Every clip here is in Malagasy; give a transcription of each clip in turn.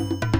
you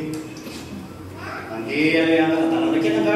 ఏ అనే అన్నకు తల నొక్కినగా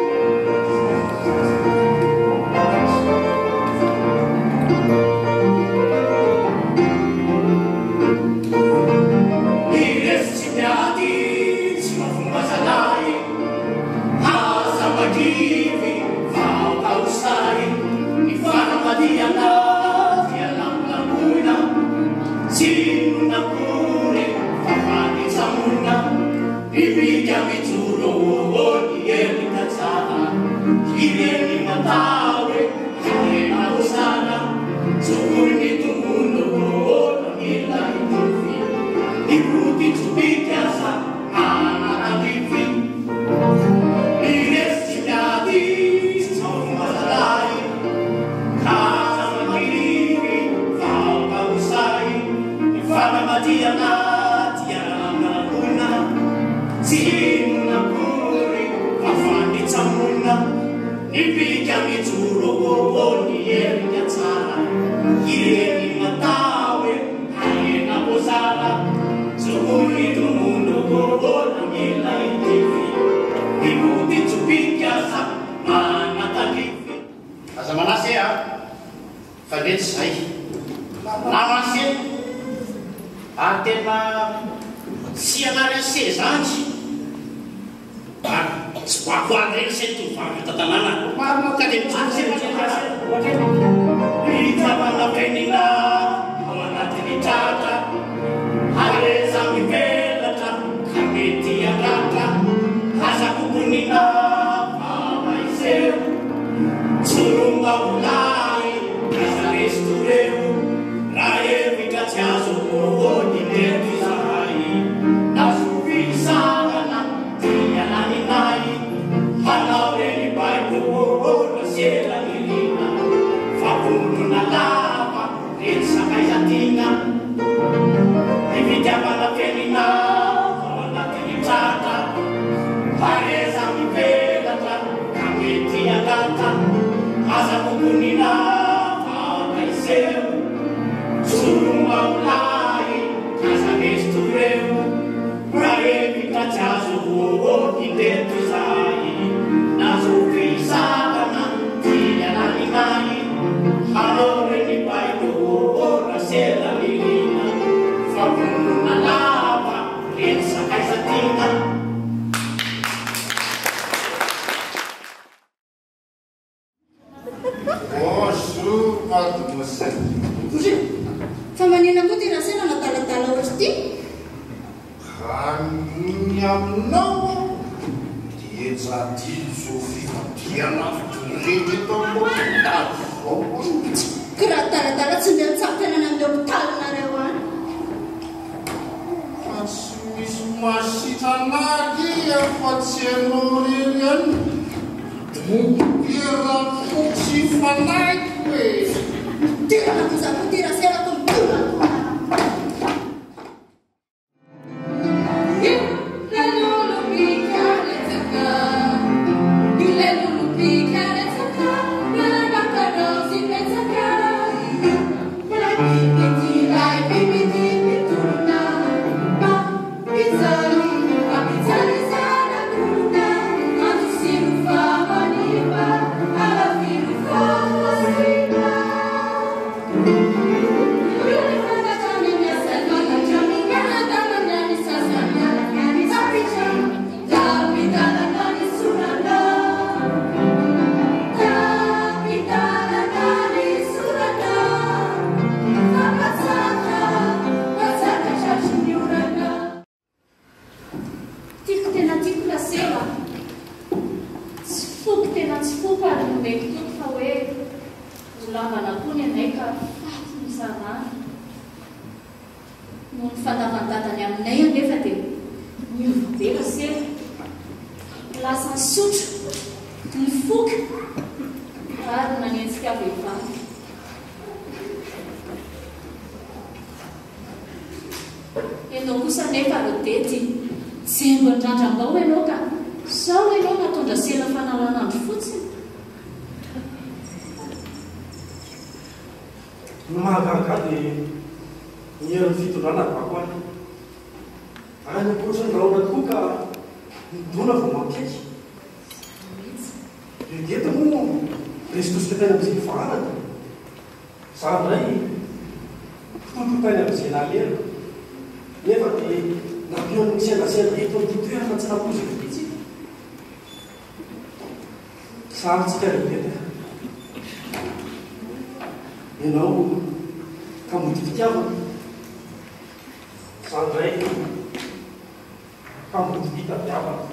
d polite way. Tira na kung sa kung tira siya. tiako tena tiako lasea tsyfoky tena tsyfoky abe toko fa hoe olabalakony anakfatnyzanany nony fandamantanany aminayaefa di de lase lasansotro ny foky ay magnetsika a anabao anao ka zao anao maatnra fanaoana ay fotsny nmahakanka dy mia y fitondrana bako ah ankosa onatooaka midona vao mankeky de ditonoa restosotetana amzay vanany zamyray tototaly amza lalena nefd napensylasilettite fa tsy tapoziny itsika saryntsika re teti ianao kamody fitiavana zano ray kamody vita itiavana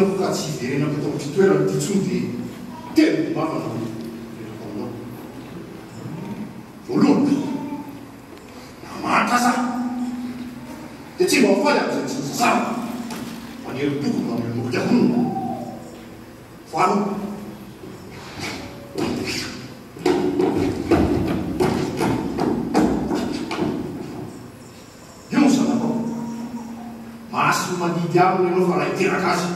aofaa tsyerena ty toeratoty tooalo amsa e bas eloboanavo masmadidialo anao falahiterakzy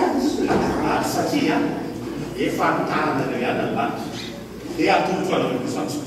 a e fantadene yallal ba e a tfalasansuc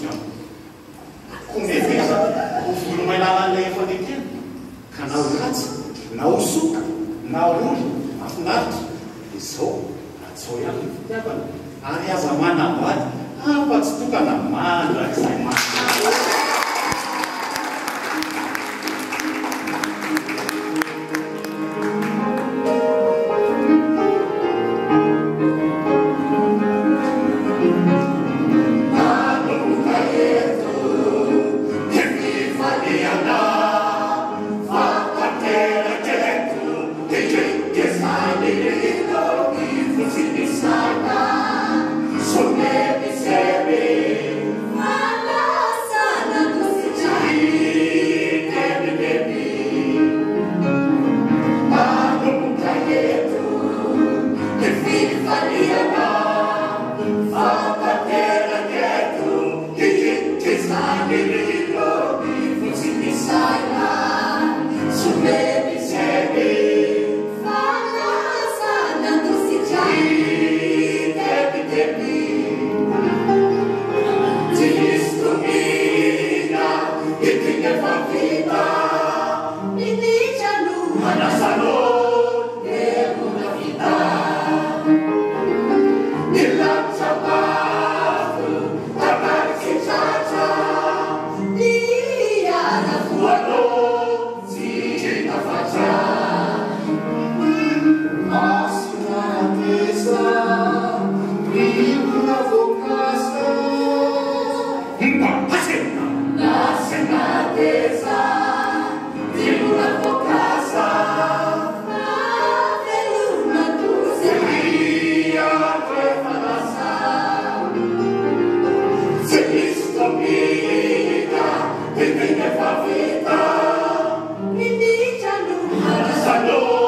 Lord.